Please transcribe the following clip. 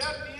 deputy